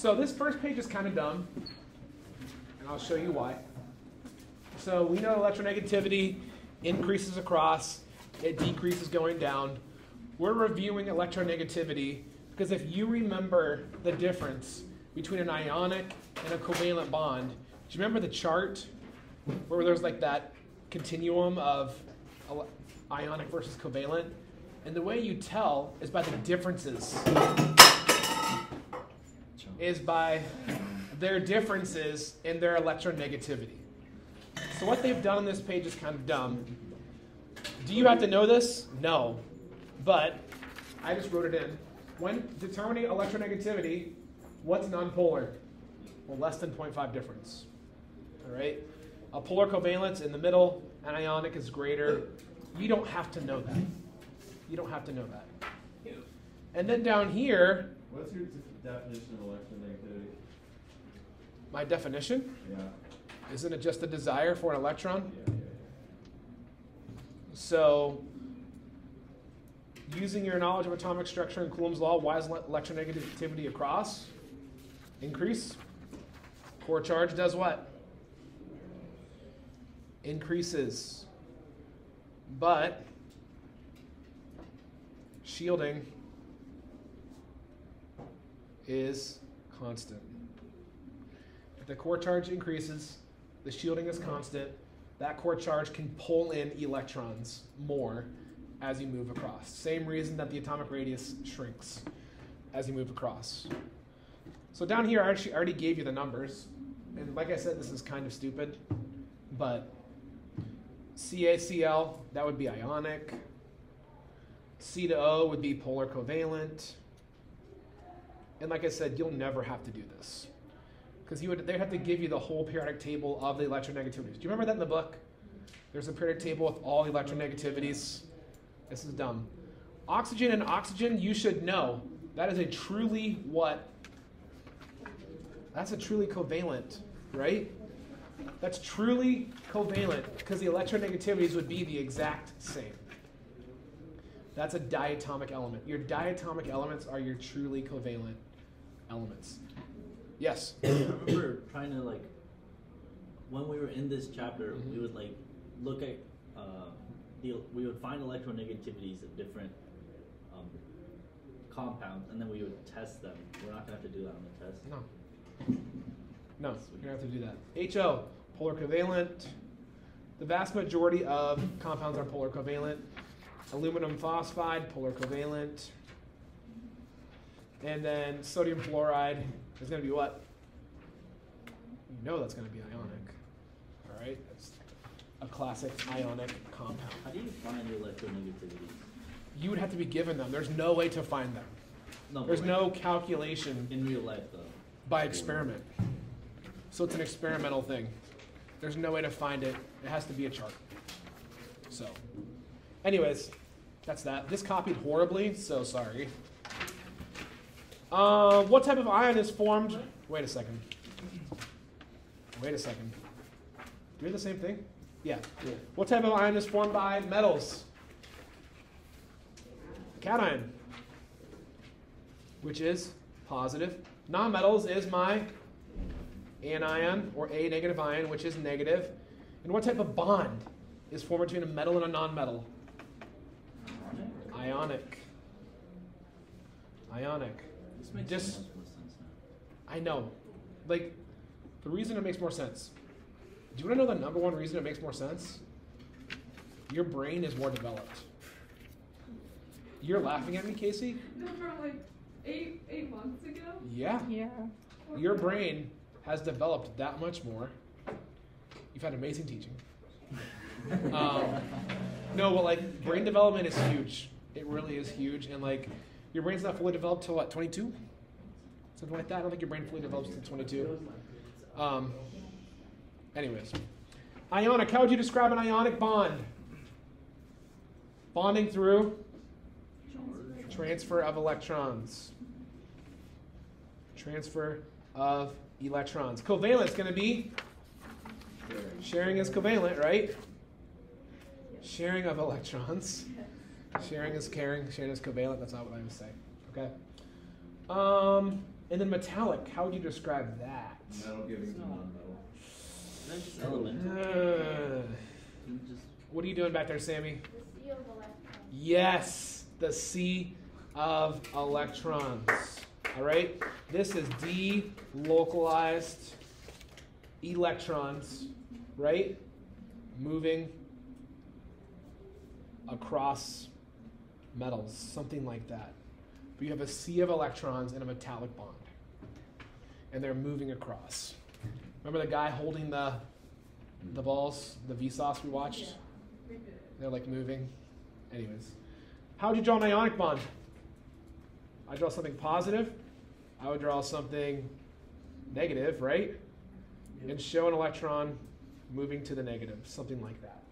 So this first page is kind of dumb, and I'll show you why. So we know electronegativity increases across, it decreases going down. We're reviewing electronegativity because if you remember the difference between an ionic and a covalent bond, do you remember the chart where there's like that continuum of ionic versus covalent? And the way you tell is by the differences, is by their differences in their electronegativity. So what they've done on this page is kind of dumb. Do you have to know this? No. But I just wrote it in. When determining electronegativity, what's nonpolar? Well, less than 0.5 difference. All right? A polar covalence in the middle, an ionic is greater. You don't have to know that. You don't have to know that. And then down here, What's your definition of electronegativity? my definition Yeah. isn't it just a desire for an electron? Yeah, yeah, So, using your knowledge of atomic structure and Coulomb's law, why is le- electronegativity across? Increase. Core charge does what? Increases. But, shielding is constant. If the core charge increases, the shielding is constant, that core charge can pull in electrons more as you move across. Same reason that the atomic radius shrinks as you move across. So down here, I actually already gave you the numbers. And like I said, this is kind of stupid, but CaCl, that would be ionic. C to O would be polar covalent. And like I said, you'll never have to do this because you would they'd have to give you the whole periodic table of the electronegativities. Do you remember that in the book? There's a periodic table with all the electronegativities. This is dumb. Oxygen and oxygen, you should know. That is a truly what? That's a truly covalent, right? That's truly covalent because the electronegativities would be the exact same. That's a diatomic element. Your diatomic elements are your truly covalent elements. Yes. I remember trying to like when we were in this chapter, Mhm. we would like look at uh, the we would find electronegativities of different um, compounds, and then we would test them. We're not gonna have to do that on the test. No. No, you don't have to do that. HO, polar covalent. The vast majority of compounds are polar covalent. Aluminum phosphide, polar covalent. And then sodium fluoride is going to be what? You know that's going to be ionic. All right? That's a classic ionic compound. How do you find the electronegativities? You would have to be given them. There's no way to find them. No, There's no calculation in real life though. by experiment. So it's an experimental thing. There's no way to find it. It has to be a chart. So, anyways, that's that. This copied horribly, so sorry. Uh, what type of ion is formed? Wait a second. Wait a second. Do we have the same thing? Yeah. Yeah. What type of ion is formed by metals? Cation. Which is positive. Non-metals is my anion or A negative ion, which is negative. And what type of bond is formed between a metal and a non-metal? Ionic. Ionic. This makes Just- so much more sense now. I know. Like, the reason it makes more sense. Do you want to know the number one reason it makes more sense? Your brain is more developed. You're laughing at me, Casey? No, from like eight eight months ago. Yeah. Yeah. Your brain has developed that much more. You've had amazing teaching. Um, no, but like brain development is huge. It really is huge, and like your brain's not fully developed till what, 22? Something like that. I don't think your brain fully develops till 22. Um, anyways, ionic. How would you describe an ionic bond? Bonding through transfer of electrons. Transfer of electrons. Covalent is going to be sharing is covalent, right? Sharing of electrons. Sharing is caring. Sharing is covalent. That's not what I was saying. Okay. Um, And then metallic, how would you describe that? Metal giving to non-metal. That's just elemental. Uh, what are you doing back there, Sammy? The sea of electrons. Yes, the sea of electrons. All right, this is delocalized electrons, right? Moving across metals, something like that. But you have a sea of electrons in a metallic bond, and they're moving across. Remember the guy holding the the balls, the Vsauce we watched? They're like moving. Anyways, how would you draw an ionic bond? I draw something positive. I would draw something negative, right? And show an electron moving to the negative, something like that.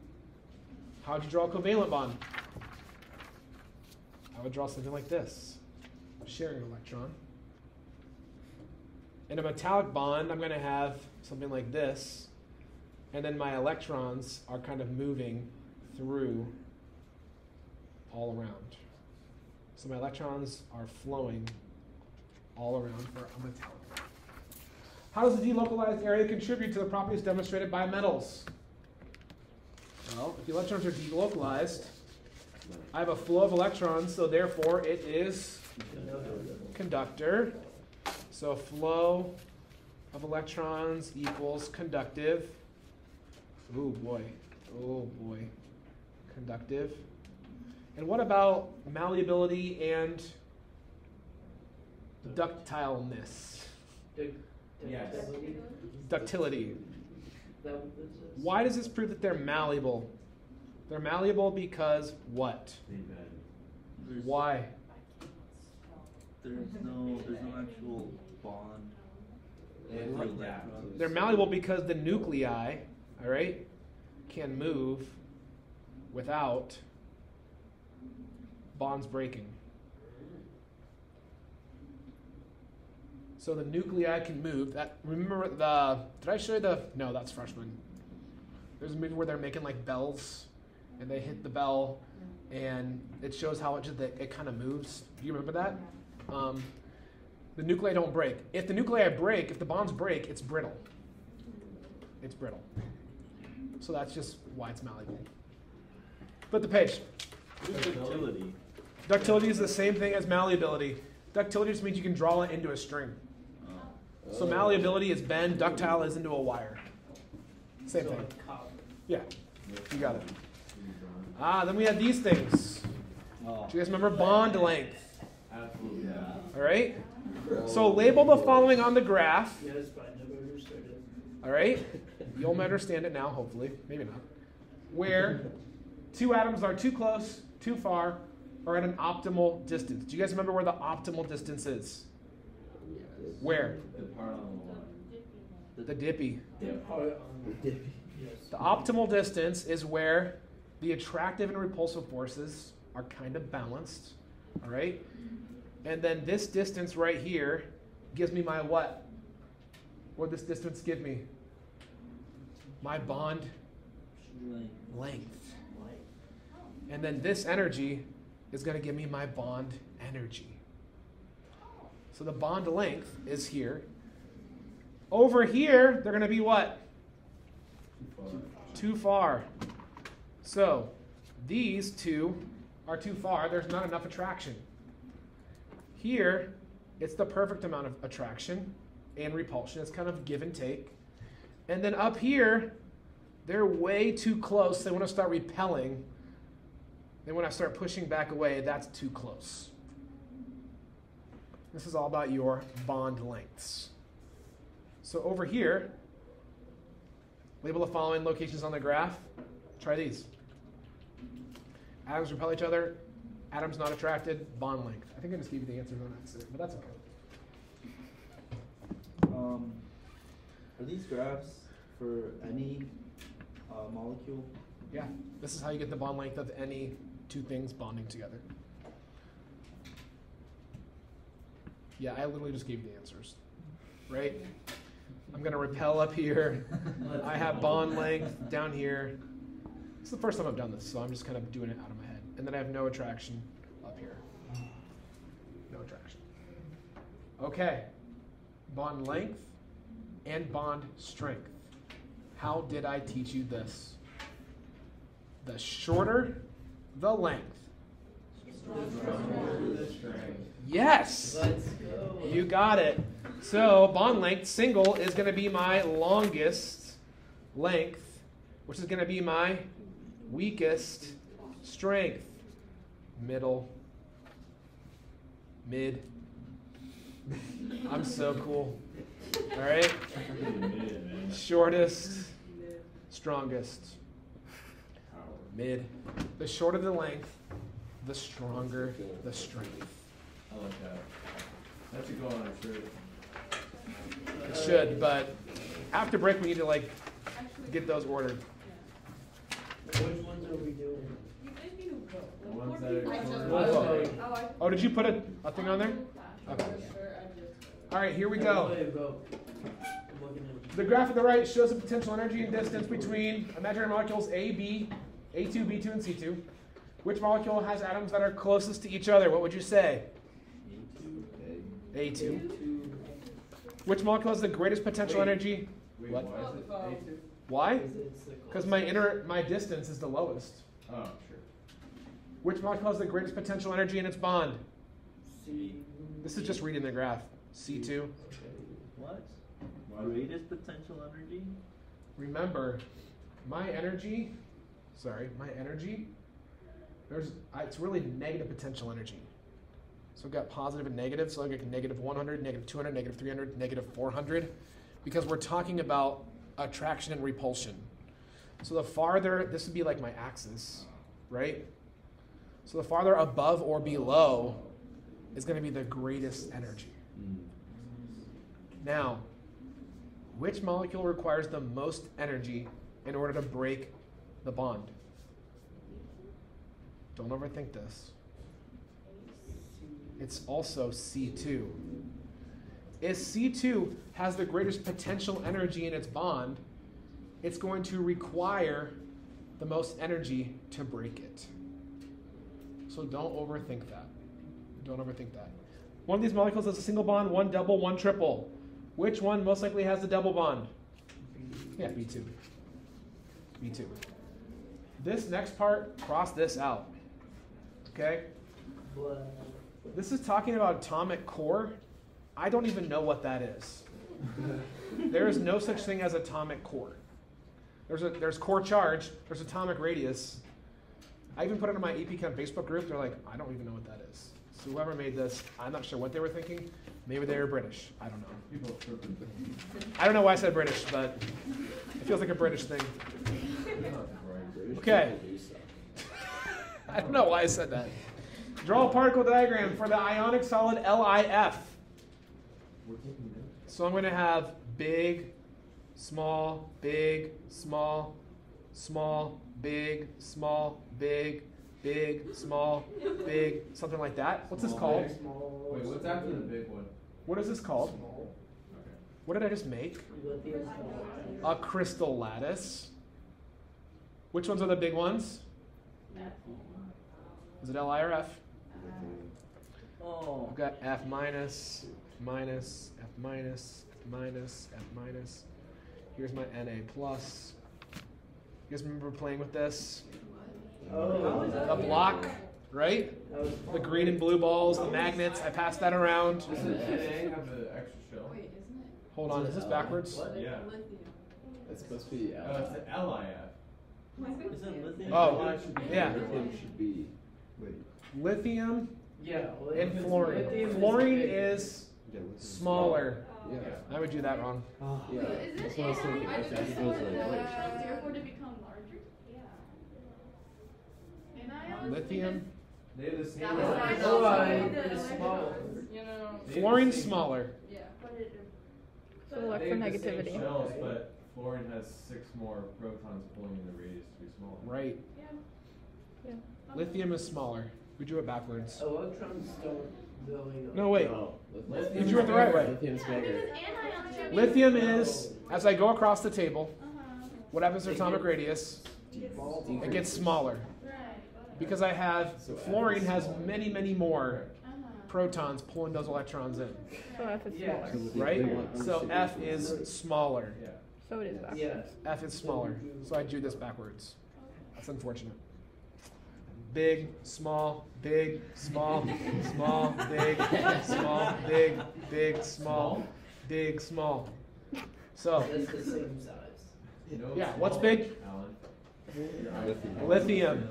How would you draw a covalent bond? I would draw something like this, sharing an electron. In a metallic bond, I'm going to have something like this, and then my electrons are kind of moving through all around. So my electrons are flowing all around for a metallic bond. How does the delocalized area contribute to the properties demonstrated by metals? Well, if the electrons are delocalized, I have a flow of electrons, so therefore it is conductor. So flow of electrons equals conductive. Oh boy. Oh boy. Conductive. And what about malleability and ductileness? Yes. Ductility. Why does this prove that they're malleable? They're malleable because what? there's, Why? There's no there's no actual bond. And with the like that. electrons. They're malleable because the nuclei, all right, can move without bonds breaking. So the nuclei can move. That remember the? Did I show you the? No, that's freshman. There's a movie where they're making like bells, and they hit the bell, and it shows how it just it, it kind of moves. Do you remember that? Um, the nuclei don't break. If the nuclei break, if the bonds break, it's brittle. It's brittle. So that's just why it's malleable. Flip the page. Ductility? Ductility is the same thing as malleability. Ductility just means you can draw it into a string. Oh. So malleability is bend, ductile is into a wire. Same thing. Yeah, you got it. Ah, then we had these things. Oh. Do you guys remember bond length? Absolutely. Yeah. All right. So label the following on the graph. Yes, but I never understood it. All right. You'll understand it now, hopefully. Maybe not. Where two atoms are too close, too far, or at an optimal distance. Do you guys remember where the optimal distance is? Yes. Where? The part on the line. The dippy. The part on the dippy. Yes. The optimal distance is where the attractive and repulsive forces are kind of balanced. All right? And then this distance right here gives me my what? What this distance give me? My bond length. And then this energy is going to give me my bond energy. So the bond length is here. Over here, they're going to be what? Too far. So these two are too far. There's not enough attraction. Here, it's the perfect amount of attraction and repulsion. It's kind of give and take. And then up here, they're way too close. They want to start repelling. Then when I start pushing back away, that's too close. This is all about your bond lengths. So over here, label the following locations on the graph. Try these. Atoms repel each other. Atoms not attracted. Bond length. I think I just gave you the answers on that, but that's okay. um, are these graphs for any uh, molecule? Yeah, this is how you get the bond length of any two things bonding together. Yeah, I literally just gave you the answers, right? I'm gonna repel up here. I have bond length down here. It's the first time I've done this, so I'm just kind of doing it out of. And then I have no attraction up here. No attraction. Okay, bond length, and bond strength. How did I teach you this? The shorter the length. Yes! Let's go. You got it. So bond length single is going to be my longest length, which is going to be my weakest strength. Middle. Mid. I'm so cool. All right. Shortest, strongest. Mid. The shorter the length, the stronger the strength. I like that. That should go on our shirt. It should, but after break we need to like get those ordered. Which ones are we doing? You guys need to vote. The Like, ones that are. I just We'll. Oh, Oh, did you put a, a thing on there? Okay. All right, here we go. Everybody vote. I'm looking at. The graph at the right shows the potential energy and distance between imaginary molecules A, B, A2, B2, and C2. Which molecule has atoms that are closest to each other? What would you say? A2. Two. Which molecule has the greatest potential Wait. energy? Wait, What? why is it A two? Why? Is it the Because my inner my distance is the lowest. Oh, sure. Which molecule has the greatest potential energy in its bond? C. This is just reading the graph. C2. Okay. What? Why? Greatest potential energy? Remember, my energy, sorry, my energy, there's, it's really negative potential energy. So I've got positive and negative, so I get negative 100, negative 200, negative 300, negative 400, because we're talking about attraction and repulsion. So the farther, this would be like my axis, right? So the farther above or below is going to be the greatest energy. Now, which molecule requires the most energy in order to break the bond? Don't overthink this. It's also C2. If C2 has the greatest potential energy in its bond, it's going to require the most energy to break it. So don't overthink that. Don't overthink that. One of these molecules has a single bond, one double, one triple. Which one most likely has the double bond? Yeah, B2. B2. This next part, cross this out. Okay? This is talking about atomic core. I don't even know what that is. there is no such thing as atomic core. There's a there's core charge, there's atomic radius. I even put it in my AP Chem Facebook group. They're like, I don't even know what that is. So whoever made this, I'm not sure what they were thinking. Maybe they were British. I don't know. People are tripping. I don't know why I said British, but it feels like a British thing. Okay. I don't know why I said that. Draw a particle diagram for the ionic solid LiF. We're taking notes. So I'm going to have big, small, big, small, small, big, small, big, big, small, big, something like that. What's this called? big. small. Wait, what's after the big one? What is this called? Small. Okay. What did I just make? A crystal lattice. Which ones are the big ones? Is it Li or F? Oh. I've got F minus, minus, F minus, F minus, F minus. Here's my Na plus. You guys remember playing with this? Oh. The block, right? The green and blue balls, the magnets. I passed that around. Does the have an extra shell? Wait, isn't it? Hold on, is this backwards? Yeah. It's supposed to be. Oh, it's the LIF. Is it lithium? Oh, should be yeah. Lithium should be. Wait. Lithium Yeah. well, and fluorine. lithium, Fluorine big. is Yeah, smaller. Yeah. I would do that wrong. Yeah. Is That's what I was thinking. I Okay, just I suppose like. uh, therefore to become larger? Yeah. Anions? Lithium, They have the same. That was amount of. Fluorine is smaller. You know. They fluorine's smaller. Yeah. But it. So They have the same shells, but fluorine has six more protons pulling in the radius to be smaller. Right. Yeah. Yeah. Lithium is smaller. We drew it backwards. Electrons don't go in. No, wait. No. Lithium You drew it the right way. Lithium's Because bigger. anions should be- Lithium is, as I go across the table, Uh-huh. what happens to atomic radius? Default. It gets smaller. Because I have, fluorine has many, many more Uh-huh. protons pulling those electrons in, So F is Yeah. smaller. right? So F is smaller. Yeah. So it is backwards. Yeah. F is smaller. So I drew this backwards. That's unfortunate. Big, small, big, small, small, big, small, big, big, small, big, small. So, That's the same size. Yeah, what's big? Alan. lithium,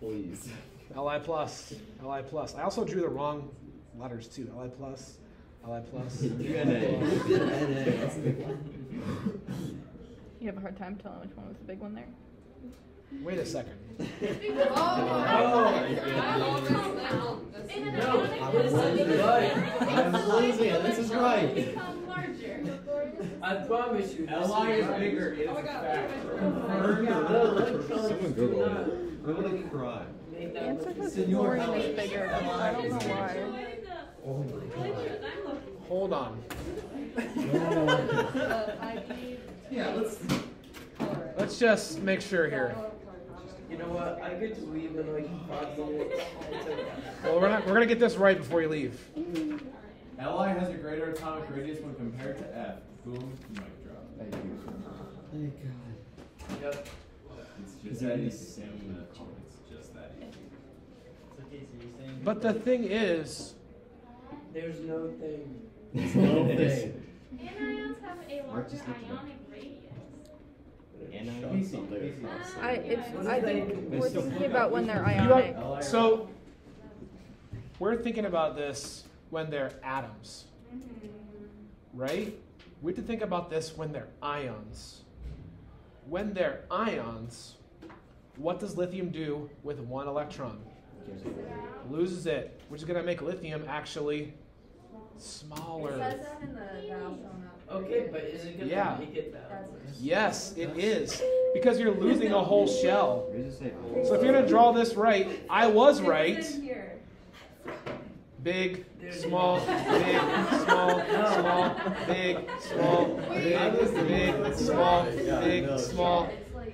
Please. Li plus, Li plus. I also drew the wrong letters too. Li plus, Li plus. You have a hard time telling which one was the big one there. Wait a second. No, I'm losing it. This is right. I promise you. this Li is bigger. It is a fact. The electrons Someone do Google not it. I'm gonna cry. make answer much says is bigger. I don't know why. Oh my god. Hold on. Yeah, let's. Let's just make sure here. You know what? I get to leave in like five minutes. Well, we're, not, we're gonna get this right before you leave. Li has a greater atomic radius when compared to F. Boom, mic drop. Thank you. Thank God. Yep. It's just that easy. Sam in the comments. Just that easy. It's okay, so you're saying. But the thing is, There's no thing. It's no thing. Anions have a larger just looked it up. ionic radius. And I Casey, something Casey. across I think we're thinking about when they're You ionic. got- so we're thinking about this when they're atoms, right? We have to think about this when they're ions. When they're ions, what does lithium do with one electron? Loses it, which is going to make lithium actually smaller. That in the dial Okay, but is it gonna Yeah. make it balanced? Yes, it is. Because you're losing a whole shell. Where's it say? So if you're going to draw this right, I was right. Big, small, big, small, small, big, small, big, big, small, big, small.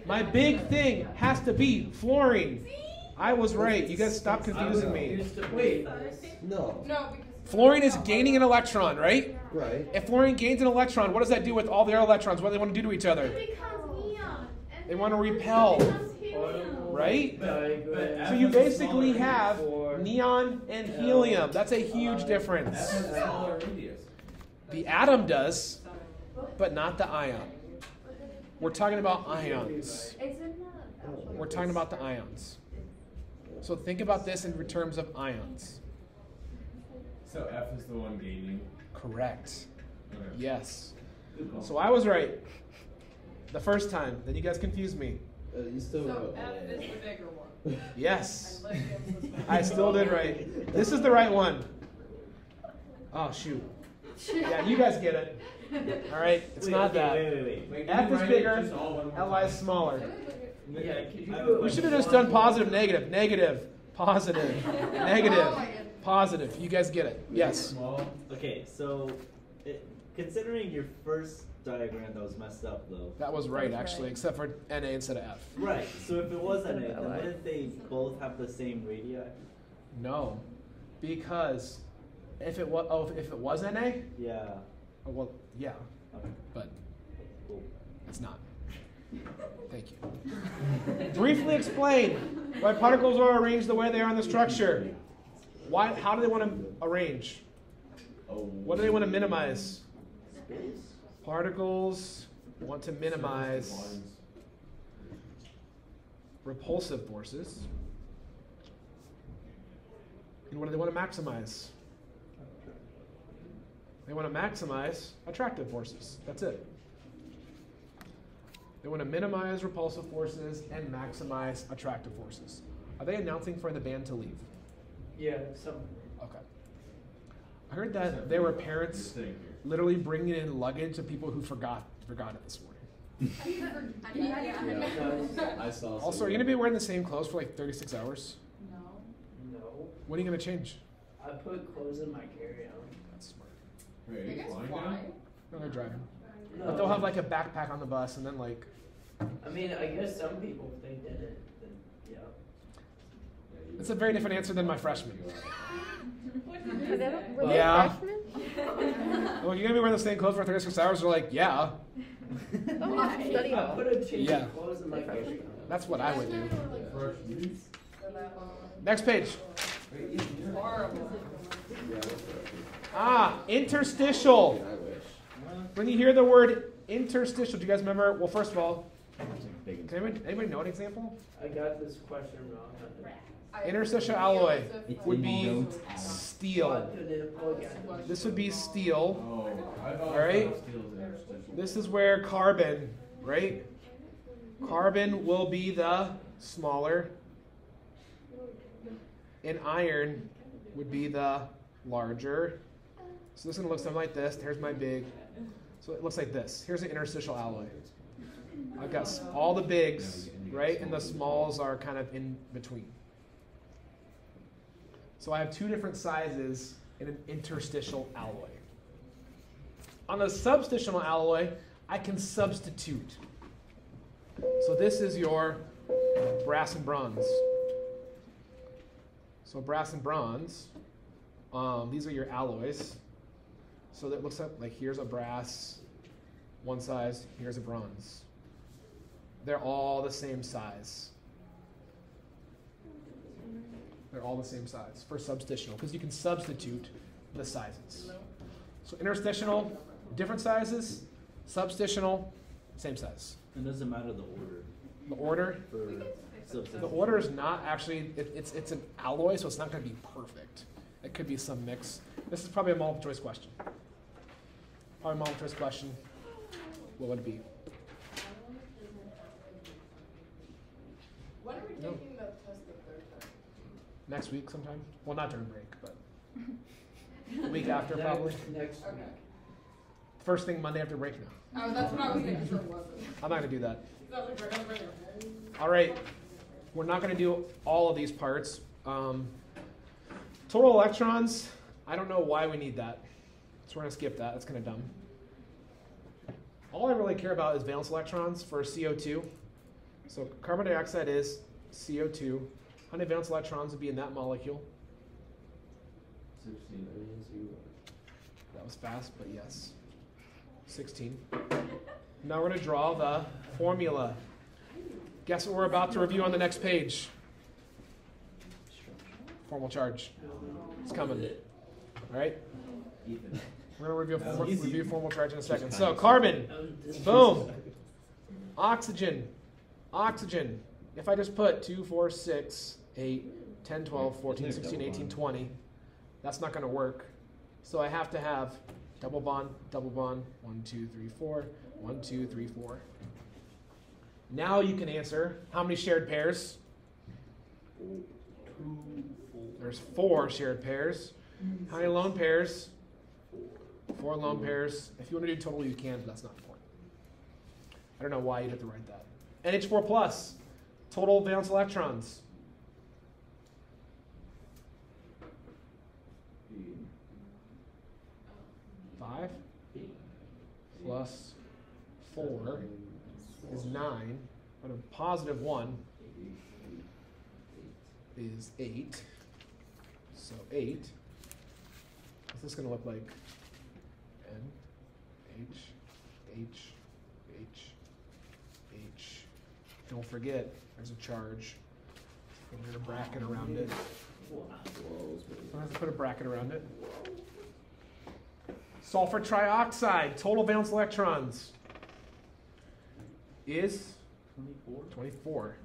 My big thing has to be fluorine. I was right. You guys stop confusing me. Wait. No. No, because Fluorine is gaining an electron, right? Right. If fluorine gains an electron, what does that do with all the other electrons? What do they want to do to each other? It becomes neon. They want to repel, right? So you basically have neon and helium. That's a huge difference. F has a smaller radius. The atom does, but not the ion. We're talking about ions. it's in the. We're talking about the ions. So think about this in terms of ions. So F is the one gaining. Correct. Okay. Yes. So I was right the first time. Then you guys confused me. Uh, you still So go. F is the bigger one. Yes. And lithium is the smaller I still did right. This is the right one. Oh shoot. Yeah, you guys get it. All right, it's Wait, not okay, that. Wait, wait, wait. Wait, F is bigger, just all one more Li is smaller. Yeah, could you I have do a it? We should have just done positive, negative, negative, positive, negative, positive. You guys get it. Yes. Small. Okay, so it, considering your first diagram that was messed up though. That was right, That's actually, right. except for NA instead of F. Right. So if it was NA, A, then wouldn't they both have the same radii? No, because if it was, oh, if it was NA, Yeah. oh, well, yeah, Okay. but Cool. it's not. Thank you. Briefly explain why particles are arranged the way they are in the structure. Why? How do they want to arrange? What do they want to minimize? Particles want to minimize repulsive forces. And what do they want to maximize? They want to maximize attractive forces. That's it. They want to minimize repulsive forces and maximize attractive forces. Are they announcing for the band to leave? Yeah, some. Okay. I heard that there were parents literally bringing in luggage of people who forgot forgot it this morning. I saw. Also, are you gonna be wearing the same clothes for like 36 hours? No. No. When are you gonna change? I put clothes in my carry-on. That's smart. Wait, are You you flying? No, they're driving. No. But they'll have like a backpack on the bus, and then like I mean, I guess some people if they did it, then yeah. Yeah, It's a very different answer than my freshman. Were they, Yeah. freshmen? Well, you're gonna be wearing the same clothes for 36 hours. They're like, yeah, Oh, study I hall. put a change Yeah. of clothes in my Freshman. that's what I would do. Freshmen. Next page. Ah, interstitial. When you hear the word interstitial, do you guys remember? Well, first of all, Big can anybody, anybody know an example? I got this question wrong. Interstitial alloy would be Notes. steel. What did it plug in? This would be steel. Oh, I thought All right. steel's interstitial. This is where carbon, right? Carbon will be the smaller, and iron would be the larger. So this is gonna look something like this. Here's my big. So it looks like this. Here's an interstitial alloy. I've got all the bigs, right, and the smalls are kind of in between. So I have two different sizes in an interstitial alloy. On a substitutional alloy, I can substitute. So this is your brass and bronze. So brass and bronze, um, these are your alloys. So that looks like, like here's a brass, one size, here's a bronze. They're all the same size. They're all the same size for substitutional because you can substitute the sizes. So interstitial, different sizes. Substitutional, same size. It doesn't matter the order The order, the order is not actually. It, it's it's an alloy, so it's not going to be perfect. It could be some mix. This is probably a multiple choice question. Probably a multiple choice question. What would it be? When are we No. taking the test the third time? Next week sometime? Well, not during break, but the week after Next- probably. Next week. Okay. First thing Monday after break now. Oh, that's what I was thinking. Sure it wasn't. I'm not going to do that. So I was like, we're gonna bring it home. All right, we're not going to do all of these parts. Um, total electrons, I don't know why we need that. So we're going to skip that. That's kind of dumb. All I really care about is valence electrons for CO2. So carbon dioxide is CO2. How many valence electrons would be in that molecule? 16. That was fast, but yes. 16. Now we're going to draw the formula. Guess what we're about to review on the next page? Formal charge. It's coming. All right? We're going to review formal, review formal charge in a second. So, carbon, That was this- Boom. oxygen, oxygen. If I just put 2, 4, 6, 8, 10, 12, 14, 16, 18, 20, that's not going to work. So I have to have double bond, double bond, 1, 2, 3, 4, 1, 2, 3, 4. Now you can answer how many shared pairs? There's four shared pairs. How many lone pairs? Four lone pairs. If you want to do total, you can, but that's not important. I don't know why you'd have to write that. NH4 plus, total valence electrons. Five plus four is nine, but a positive one is eight. So eight. What's this going to look like? N, H, H, H, Don't forget, there's a charge. Put a bracket around it. Sometimes I put a bracket around it. Sulfur trioxide, total valence electrons is 24.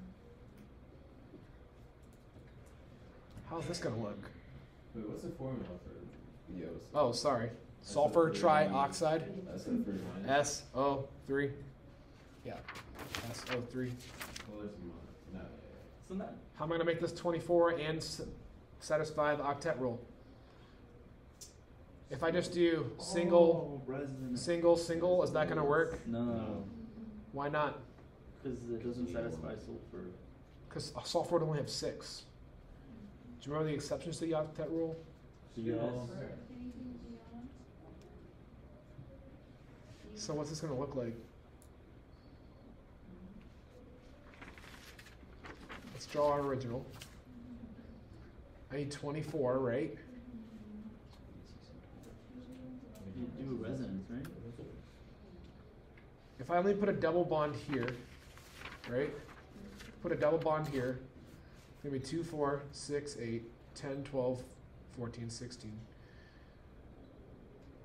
How's this going to look? Wait, what's the formula for Yos? Oh, sorry. Sulfur trioxide. SO3. Yeah, that's three. Well, there's no. How am I going to make this 24 and satisfy the octet rule? If I just do single, oh, single, single, is that going to work? No. Why not? Because it doesn't satisfy sulfur. Because sulfur would only have six. Do you remember the exceptions to the octet rule? Yes. So what's this going to look like? Let's draw our original. I need 24, right? Do resonance, right? If I only put a double bond here, right? Put a double bond here, it's gonna be 2, 4, 6, 8, 10, 12, 14, 16,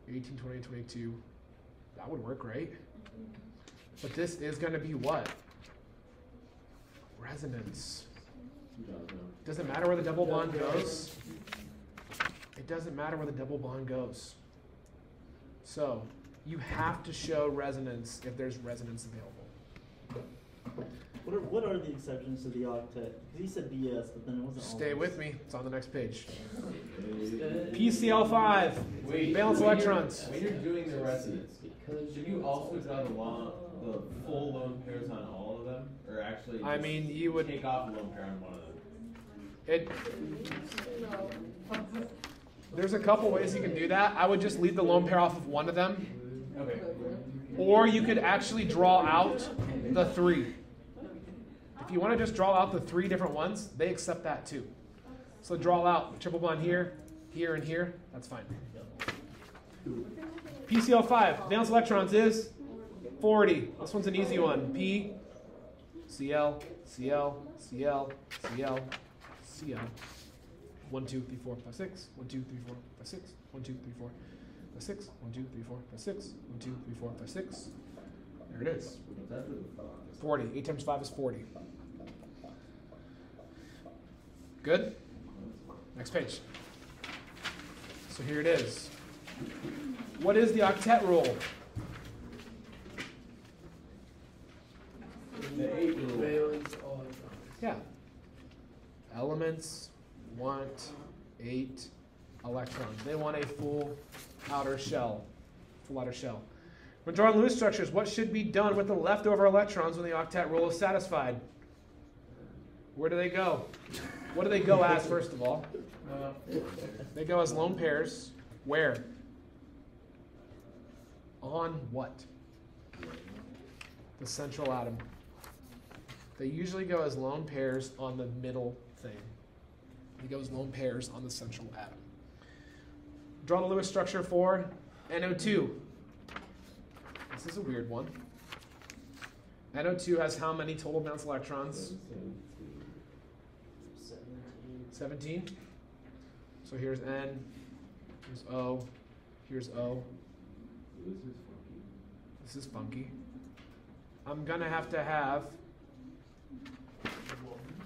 18, 20, 22. That would work, right? But this is gonna be what? Resonance. Doesn't matter where the double bond goes. It doesn't matter where the double bond goes. So, you have to show resonance if there's resonance available. What are, what are the exceptions to the octet? Because he said BS, but then it wasn't. Stay always. with me. It's on the next page. PCl5. Wait, Valence when you're- electrons. When you're doing the resonance, should you also draw the long, the full lone pairs on all of them, or actually? I mean, you would. take off a lone pair on one of them. It. There's a couple ways you can do that. I would just leave the lone pair off of one of them, Okay. or you could actually draw out the three. If you want to just draw out the three different ones, they accept that too. So draw out triple bond here, here, and here. That's fine. PCl5, valence electrons is 40. This one's an easy one. P, Cl, Cl, Cl, Cl, Cl. 1, 2, 3, 4, 5, 6. 1, 2, 3, 4, 5, 6. 1, 2, 3, 4, 5, 6. 1, 2, 3, 4, 5, 6. 1, 2, 3, 4, 5, 6. There it is. 40. 8 times 5 is 40. Good? Next page. So here it is. What is the octet rule? The eight rule. Valence electrons. Yeah. Elements want eight electrons. They want a full outer shell. Full outer shell. When drawing Lewis structures, what should be done with the leftover electrons when the octet rule is satisfied? Where do they go? What do they go as, first of all? They go as lone pairs. Where? On what? The central atom. They usually go as lone pairs on the middle thing. They go as lone pairs on the central atom. Draw the Lewis structure for NO2. This is a weird one. NO2 has how many total valence electrons? 17. So here's N, here's O, here's O. This is funky. I'm gonna have to have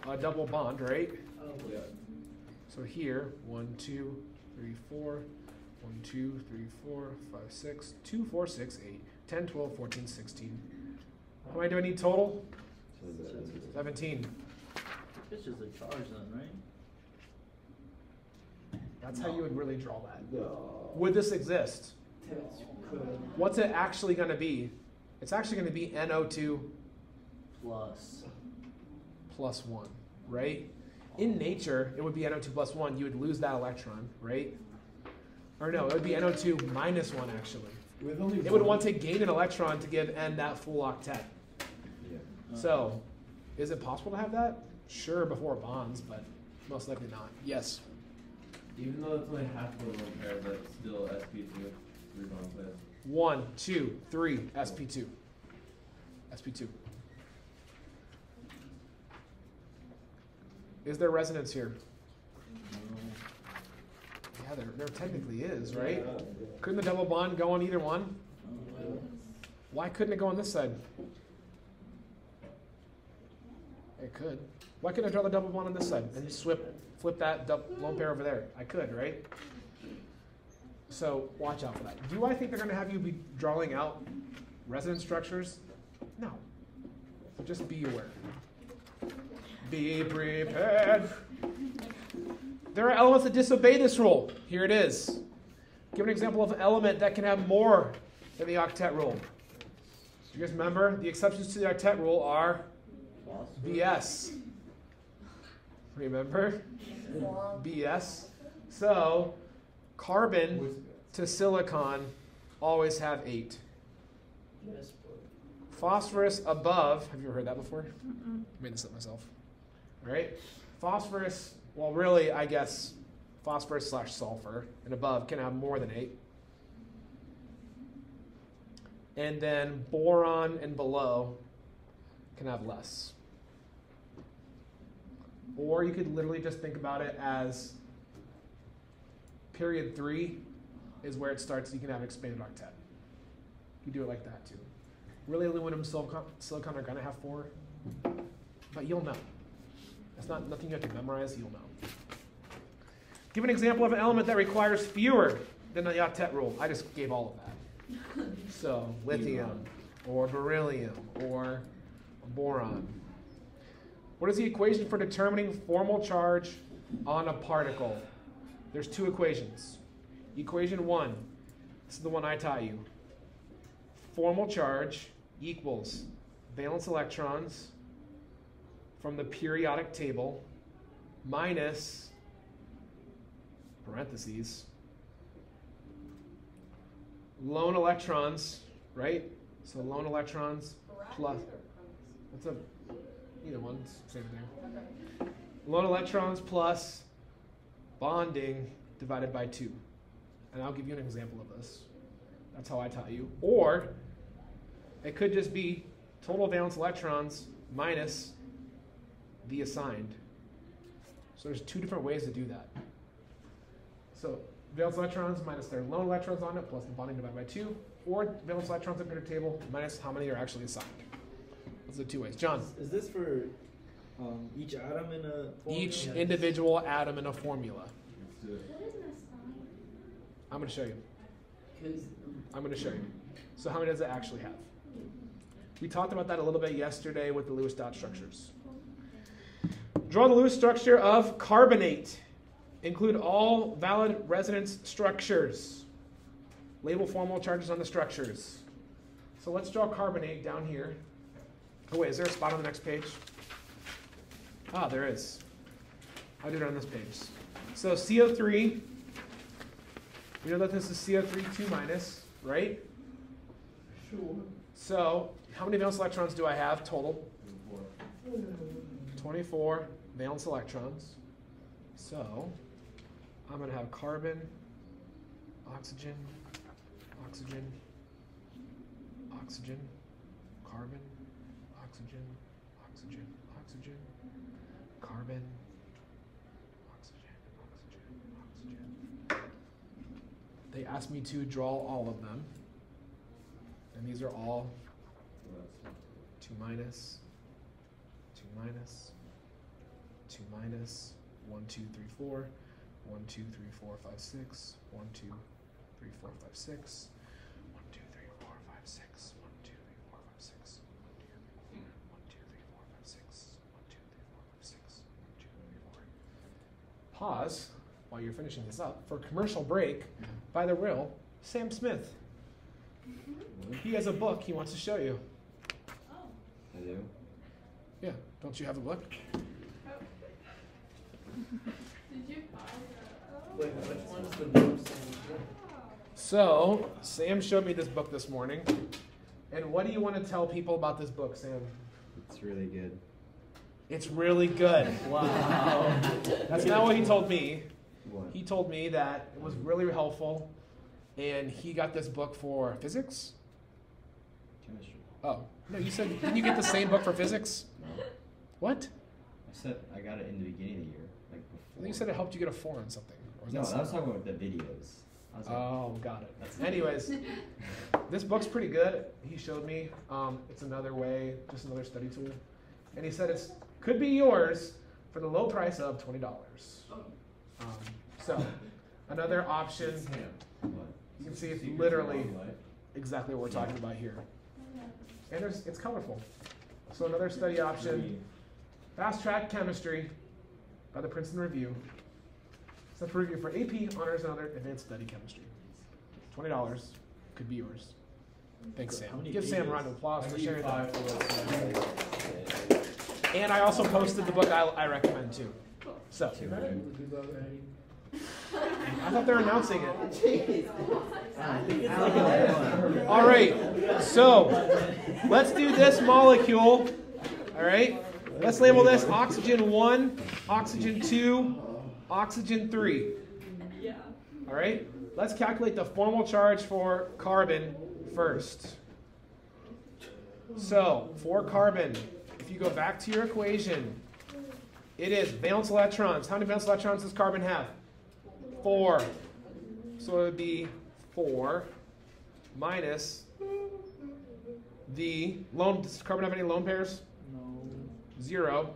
a double bond, right? Oh, so here, one, two, three, four, one, two, three, four, five, six, two, four, six, eight, 10, 12, 14, 16. How many do I need total? 17. This is a charge then, right? That's how you would really draw that. Would this exist? Yes, you could. What's it actually going to be? It's actually going to be NO2 Plus. plus 1, right? In nature, it would be NO2 plus 1. You would lose that electron, right? Or no, it would be NO2 minus 1, actually. With only It would want to gain an electron to give N that full octet. So, is it possible to have that? Sure, before bonds, but most likely not. Yes. Even though it's only half of a lone pair, that's still SP2. Three bonds with. One, two, three, SP2. SP2. Is there resonance here? Yeah, there, there technically is, right? Couldn't the double bond go on either one? Why couldn't it go on this side? It could. Why couldn't I draw the double bond on this side and just flip, flip that lone pair over there? I could, right? So watch out for that. Do I think they're going to have you be drawing out resonance structures? No. Just be aware. Be prepared. There are elements that disobey this rule. Here it is. Give an example of an element that can have more than the octet rule. Do you guys remember? The exceptions to the octet rule are BS. Remember? BS. So, carbon to silicon always have eight. Phosphorus above, have you ever heard that before? i Made this up myself. All right? Phosphorus well, really, I guess phosphorus slash sulfur and above can have more than eight. And then boron and below can have less. Or you could literally just think about it as period three is where it starts. You can have expanded octet. You do it like that too. Really, aluminum, silicon, silicon are gonna have four, but you'll know. It's not nothing you have to memorize. You'll know. Give an example of an element that requires fewer than the octet rule. I just gave all of that. So lithium, or beryllium, or boron. What is the equation for determining formal charge on a particle? There's two equations. Equation one, this is the one I taught you. Formal charge equals valence electrons from the periodic table minus parentheses lone electrons, right? So lone electrons plus that's a either one, same thing. Lone electrons plus bonding divided by two. And I'll give you an example of this. That's how I taught you. Or it could just be total valence electrons minus the assigned. So there's two different ways to do that. So valence electrons minus their lone electrons on it plus the bonding divided by two, or valence electrons on the table minus how many are actually assigned. Those are the two ways. John, Is this for um, each atom in a formula? each individual atom in a formula. Let's do it. What is an assign? I'm going to show you. I'm going to show you. So how many does it actually have? We talked about that a little bit yesterday with the Lewis dot structures. Draw the Lewis structure of carbonate. Include all valid resonance structures. Label formal charges on the structures. So let's draw carbonate down here. Oh wait, is there a spot on the next page? Ah, there is. I'll do it on this page. So CO3, we know that this is CO3 2 minus, right? sure. So how many valence electrons do I have total? Four. 24 valence electrons. So I'm going to have carbon, oxygen, oxygen, oxygen, carbon, oxygen, oxygen, oxygen, carbon, oxygen, oxygen, oxygen. They asked me to draw all of them. And these are all 2 minus, 2 minus, 2 minus, 1, 2, 3, 4, 1, 2, 3, 4, 5, 6, 1, 2, 3, 4, 5, 6, 1, 2, 3, 4, 5, 6, 1, 2, 3, 4, 5, 6, 1, 2, 3, 4, 5, 6, 1, 2, 3, 4, 5, 6, 1, 2, 3, 4. Pause while you're finishing this up for commercial break mm-hmm. by the real Sam Smith. Mm-hmm. He has a book he wants to show you. Oh, I do. Yeah, don't you have a book? Oh. did you buy the? Wait, which one's the most? So, Sam showed me this book this morning. And what do you want to tell people about this book, Sam? It's really good. It's really good. Wow. That's not what he told me. What? He told me that it was really helpful and he got this book for physics. Chemistry. Oh, no, you said, didn't you get the same book for physics? No. What? I said I got it in the beginning of the year, like I before. think you said it helped you get a four in something. Was No, that I was talking about the videos. I was like, Oh, got it. That's- Anyways, this book's pretty good. He showed me. Um, it's another way, just another study tool, and he said it's could be yours for the low price of twenty dollars. Um, so, another option. It's him. What? You can see it's literally exactly what we're talking about here, and there's, it's colorful. So another study option. Fast Track Chemistry by the Princeton Review. It's a review for AP, honors, and other advanced study chemistry. Twenty dollars could be yours. Thanks, Sam. How many Give Sam a round of applause for sharing that. And I also posted the book I, I recommend too. So Two, right? I thought they were announcing it. I think it's like a All right. So let's do this molecule. All right. Let's label this oxygen one, oxygen two, Oxygen 3. Yeah. All right? Let's calculate the formal charge for carbon first. So, for carbon, if you go back to your equation, it is valence electrons. How many valence electrons does carbon have? Four. So it would be four minus the lone. Does carbon have any lone pairs? No. Zero.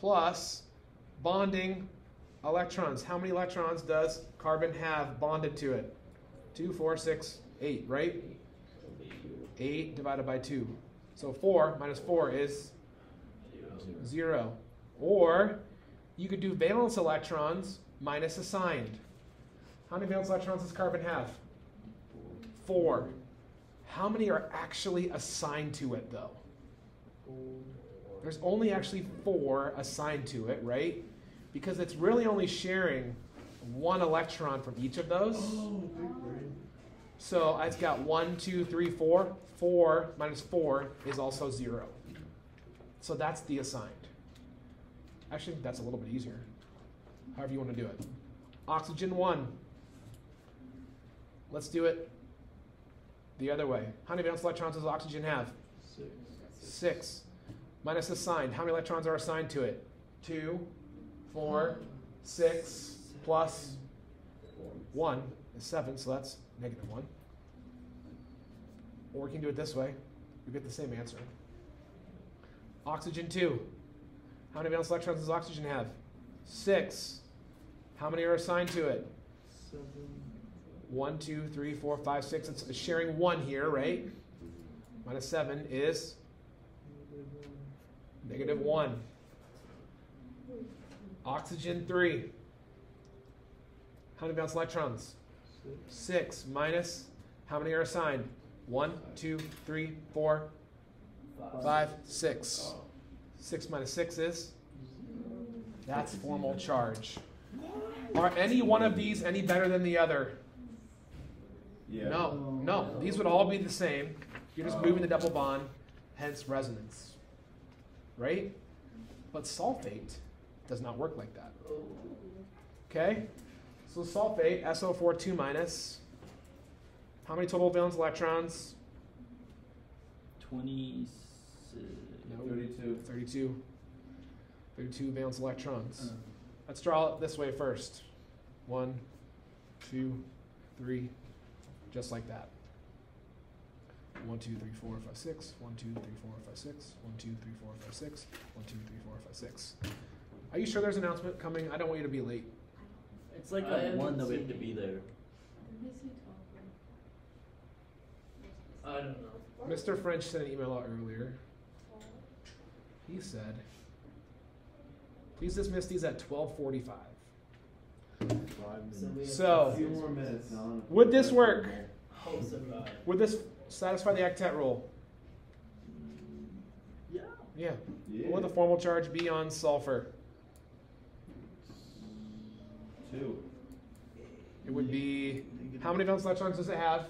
Plus bonding electrons. How many electrons does carbon have bonded to it? Two, four, six, eight, right? Eight divided by two. So four minus four is zero. Or you could do valence electrons minus assigned. How many valence electrons does carbon have? Four. How many are actually assigned to it though? There's only actually four assigned to it, right? Because it's really only sharing one electron from each of those. So I've got one, two, three, four. Four minus four is also zero. So that's the assigned. Actually, that's a little bit easier. However you want to do it. Oxygen one. Let's do it the other way. How many valence electrons does oxygen have? Six. Six. Minus assigned. How many electrons are assigned to it? Two, four, six, plus one is seven, so that's negative one. Or we can do it this way. We get the same answer. Oxygen two. How many valence electrons does oxygen have? Six. How many are assigned to it? Seven. One, two, three, four, five, six. It's sharing one here, right? Minus seven is negative one. Oxygen three. How many valence electrons? Six minus. How many are assigned? One, two, three, four, five, six. Six minus six is? That's formal charge. Are any one of these any better than the other? Yeah. No, no. These would all be the same. You're just moving the double bond, hence resonance. Right? But sulfate does not work like that. Okay? So sulfate, SO4 2 minus. How many total valence electrons? Twenty. No. 32. 32. 32 valence electrons. Uh-huh. Let's draw it this way first. One, two, three, just like that. One, two, three, four, five, six. One, two, three, four, five, six. One, two, three, four, five, six. One, two, three, four, five, six. Are you sure there's an announcement coming? I don't want you to be late. It's like I a haven't one that we have to be there. I don't know. Mr. French sent an email out earlier. He said, "Please dismiss these at 12:45." So we So- A few more minutes. Would this work? Hope so, right. Would this satisfy the octet rule? Yeah. Yeah. Yeah. What would the formal charge be on sulfur? Two. It would be how many valence electrons does it have?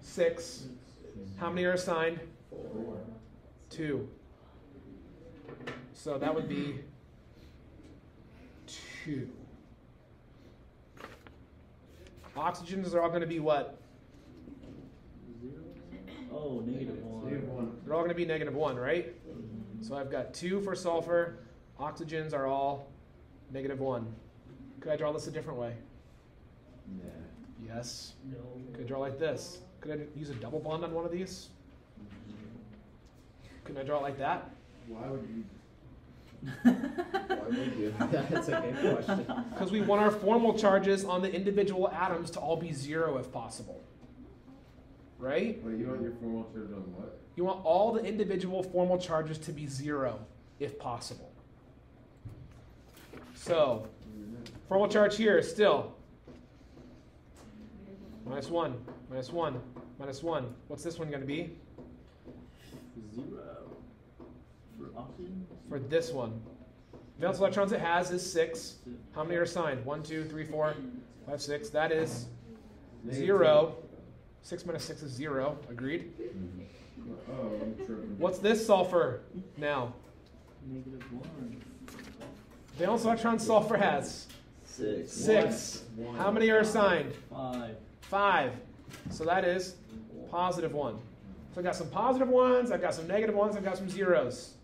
Six. How many are assigned? Four. Two. So that would be two. Oxygens are all going to be what? Zero. Oh, negative one. Negative one. They're all going to be negative one, right? So I've got two for sulfur. Oxygens are all negative one. Could I draw this a different way? Yeah. Yes. No. Could I draw like this? Could I use a double bond on one of these? Can I draw it like that? Why would you? Why would you? That's a good question. Because we want our formal charges on the individual atoms to all be zero if possible. Right? Wait, you want your formal charge on what? You want all the individual formal charges to be zero if possible. So, formal charge here is still minus 1, minus 1, minus 1. What's this one going to be? Zero. For oxygen? For this one. Valence electrons it has is 6. How many are assigned? 1, 2, 3, 4, 5, 6. That is Negative 0. 6 minus 6 is 0. Agreed? two. Oh, I'm tripping. What's this sulfur now? Negative one. Valence electron sulfur has Six. Six. One. How many are assigned? Five. Five. So that is positive one. So I've got some positive ones, I've got some negative ones, I've got some zeros.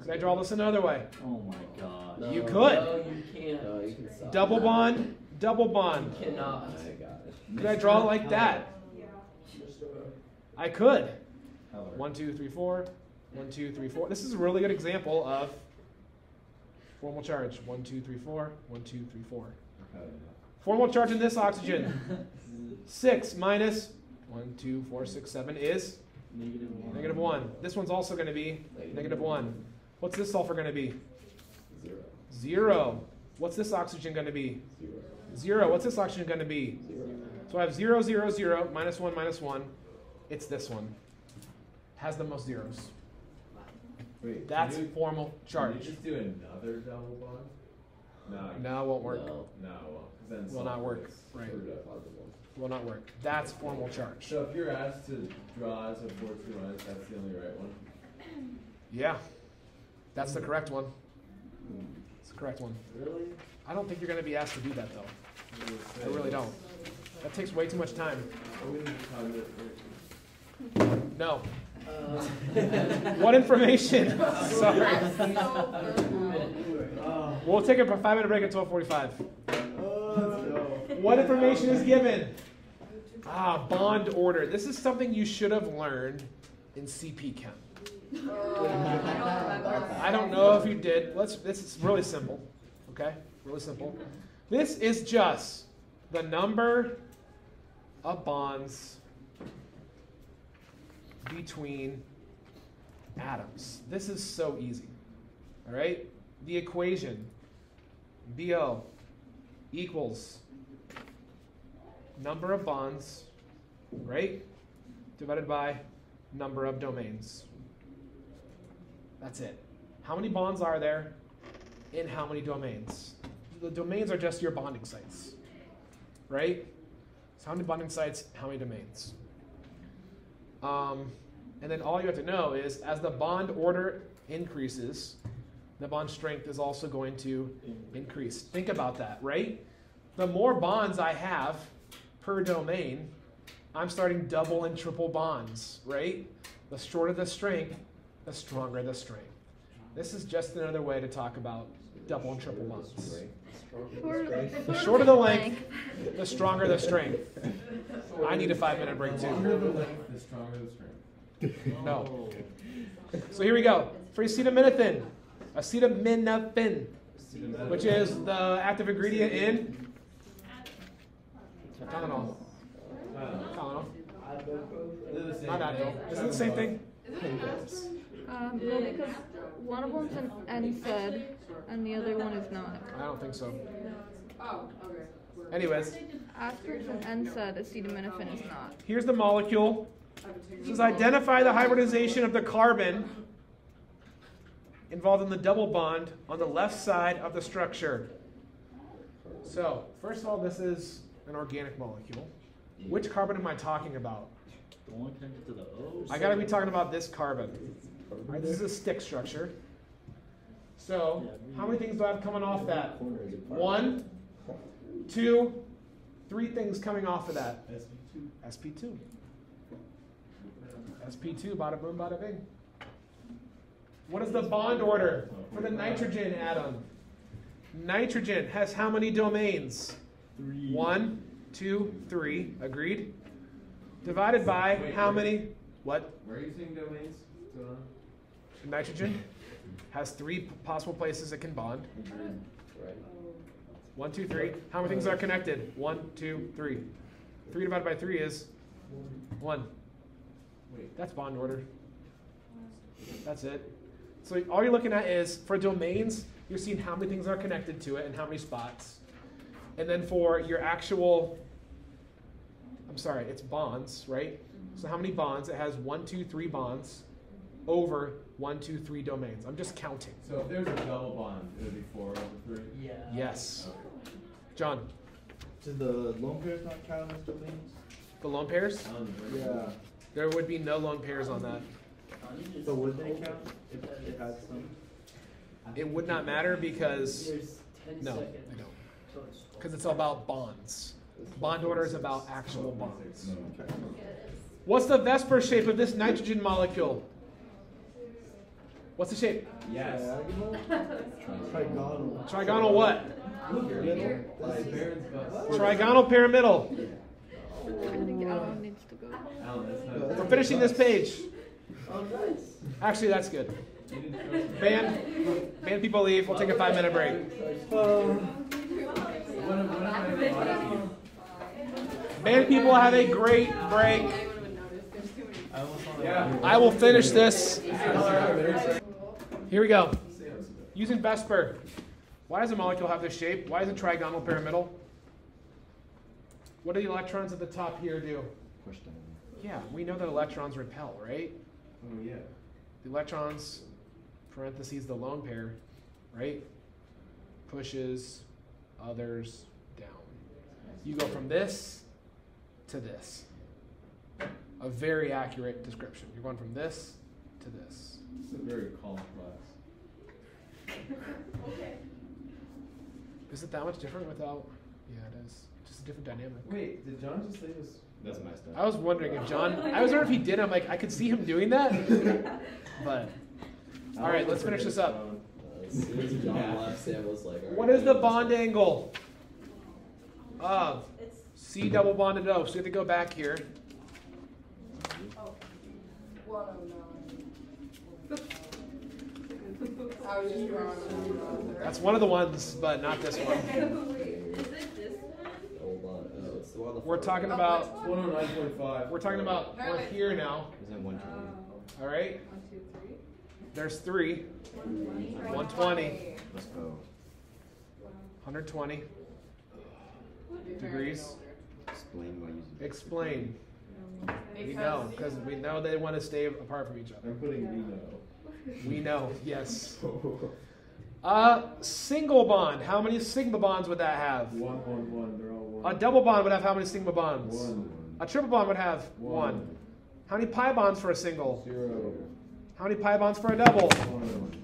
Could I draw this another way? Oh my god. No, You could. No, you can't. No, you can stop. Double bond, double bond. You cannot. I got it. Could I draw it like that? Yeah. I could. Color. One, two, three, four. One, two, three, four. This is a really good example of formal charge. One, two, three, four. One, two, three, four. Formal charge in this oxygen. Six minus one, two, four, six, seven is Negative one. negative one. This one's also going to be negative one. What's this sulfur going to be? Zero. Zero. What's this oxygen going to be? Zero. Zero. What's this oxygen going to be? Zero. So I have zero, zero, zero, minus one, minus one. It's this one. Has the most zeros. Wait, That's can you, formal Can charge. you just do another double bond? No. No, it won't work. No. No, it won't, 'cause then Will not work. Right. Up on the one. Will not work. That's formal charge. So if you're asked to draw as a two minus, that's the only right one. Yeah. That's the correct one. Hmm. It's the correct one. Really? I don't think you're going to be asked to do that though. I really don't. That takes way too much time. I'm gonna just time it. No. Uh, What information? Sorry. Oh. We'll take a five minute break at 1245. Oh, What information is given? Ah, bond order. This is something you should have learned in CP Chem. I don't know if you did. Let's. This is really simple. Okay, really simple. This is just the number of bonds between atoms. This is so easy. All right, the equation Bo equals number of bonds, right, divided by number of domains. That's it. How many bonds are there in how many domains? The domains are just your bonding sites, right? So how many bonding sites, how many domains? Um, and then all you have to know is as the bond order increases, the bond strength is also going to increase. Think about that, right? The more bonds I have per domain, I'm starting double and triple bonds, right? The shorter the strength, the stronger the strength. This is just another way to talk about double and triple bonds. The shorter the length, the stronger the strength. I need a five minute break The longer the too. length, the stronger the strength. No. So here we go. For acetaminophen, acetaminophen, which is the active ingredient in Tylenol. Tylenol. They're the same Not Advil. thing. Is it the same thing? Um, no, because one of them's an NSAID and the other one is not. I don't think so. Oh, okay. Anyways, Aspirin's an NSAID, acetaminophen is not. here's the molecule. It says identify the hybridization of the carbon involved in the double bond on the left side of the structure. So, first of all, this is an organic molecule. Which carbon am I talking about? The one connected to the O. I gotta be talking about this carbon. Right, this is a stick structure. So, how many things do I have coming off that? One, two, three things coming off of that. SP2. SP2, bada boom, bada bing. What is the bond order for the nitrogen atom? Nitrogen has how many domains? Three. One, two, three. Agreed? Divided by Wait, how wait. many? What? Where are you seeing domains? Nitrogen has three possible places it can bond. One, two, three. How many things are connected? One, two, three. Three divided by three is one. Wait. That's bond order. That's it. So all you're looking at is for domains, you're seeing how many things are connected to it and how many spots. And then for your actual, I'm sorry, it's bonds, right? So how many bonds? It has one, two, three bonds over one, two, three domains. I'm just counting. So if there's a double bond, it would be four over three. Yeah. Yes. John, Do the lone pairs not count as domains? the lone pairs? Yeah. There would be no lone pairs on that. So would they count if it had some? It would not matter because There's no. I don't. because it's about bonds. Bond order is about actual bonds. What's the VSEPR shape of this nitrogen molecule? What's the shape? Yes. Trigonal. Trigonal what? Like Trigonal pyramidal. I think Alan needs to go. Alan, that's not. We're finishing this page. Oh, nice. Actually, that's good. You didn't finish it. Band, band people leave. We'll take a five minute break. What am- what am I doing? Band people have a great break. I will finish this. Here we go. Using VSEPR. Why does a molecule have this shape? Why is it trigonal pyramidal? What do the electrons at the top here do? Push down. Yeah, we know that electrons repel, right? Oh, yeah. The electrons, parentheses, the lone pair, right? Pushes others down. You go from this to this. A very accurate description. You're going from this to this. It's a very calm class. okay. Is it that much different without? Yeah, it is. Just a different dynamic. Wait, did John just say this? That's messed up. I was wondering if John. I was wondering if he did. I'm like, I could see him doing that. But all right, let's finish this up. Uh, as soon as John Yeah. left, Sam was like, "All right, is the bond angle of C double bonded O? So we have to go back here. One oh nine. I was just drawing on That's one of the ones, but not this one. Hold on. Oh, it's the one We're talking about. 109.5. We're talking about. We're here now. Isn't it 120? All right. One, two, three. There's three. 120. Let's go. 120 degrees. Explain why using. Explain. We know because we know they want to stay apart from each other. I'm putting Vino. We know. Yes. Uh, single bond. How many sigma bonds would that have? One, one, one. They're all one. A double bond would have how many sigma bonds? One. A triple bond would have one. One. How many pi bonds for a single? Zero. How many pi bonds for a double? One.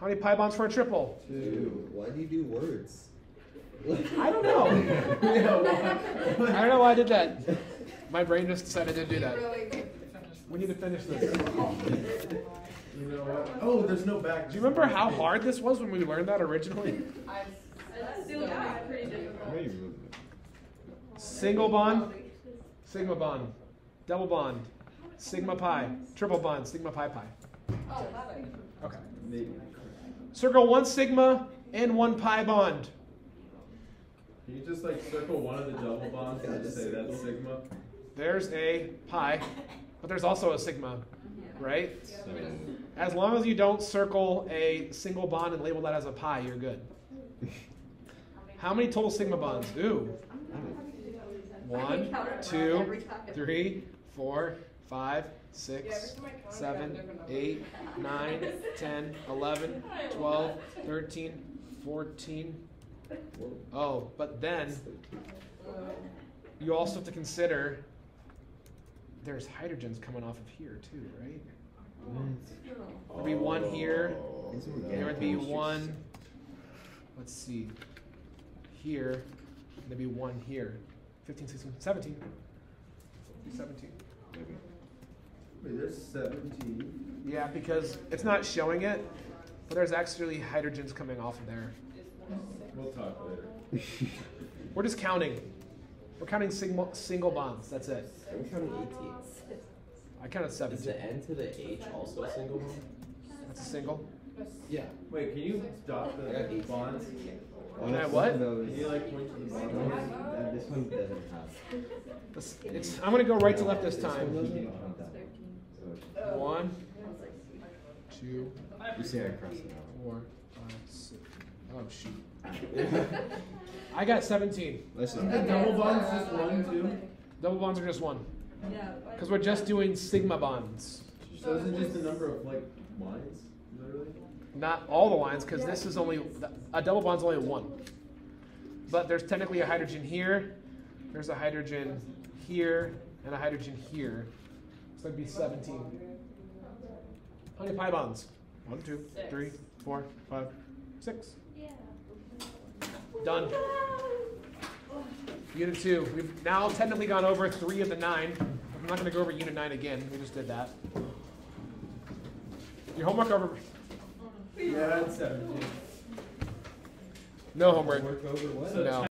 How many pi bonds for a triple? Dude, why do you do words? I don't know. I don't know why I did that. My brain just decided to do that. Really need to finish. We need to finish this. You know what? Oh, there's no back. Do you remember how hard this was when we learned that originally? I still got pretty difficult. Maybe move it. Single bond, sigma bond, double bond, sigma pi, triple bond, sigma pi pi. Oh, that I. Okay. Circle one sigma and one pi bond. Can you just like circle one of the double bonds and just say that's sigma? There's a pi, but there's also a sigma, right? Seven. As long as you don't circle a single bond and label that as a pi, you're good. How many total sigma bonds? Ooh. One, two, three, four, five, six, seven, eight, nine, ten, eleven, twelve, thirteen, fourteen. Oh, but then you also have to consider there's hydrogens coming off of here too, right? Mm. There'd be one here. Oh. There would be one. Let's see. Here. and There'd be one here. 15, 16, 17. 17. Wait, there's 17. Yeah, because it's not showing it, but there's actually hydrogens coming off of there. We'll talk later. We're just counting. We're counting single, single bonds. That's it. I'm counting 18. I counted 17. Is the N to the H also a single bond? That's a single. Yeah. Wait, can you dot I got the bonds? And that what? Can you like point to the Uh, bonds? this one doesn't have. Let's- It's, I'm going to go right to left this This one time. doesn't count that. One, two, You say I crossed it out. four, five, six. Oh, shoot. I got 17. Let's the double bonds just one, two? Double bonds are just one. Yeah. Because we're just doing sigma bonds. So is it just the number of like lines, literally? Not all the lines, because this is only, a double bond's only one. But there's technically a hydrogen here, there's a hydrogen here, and a hydrogen here. So that'd be 17. How many pi bonds? One, two, three, four, five, six. Done. Unit two. We've now technically gone over three of the nine. I'm not going to go over unit nine again. We just did that. Your homework over. Yeah, that's seventeen. No homework. Work over what? No.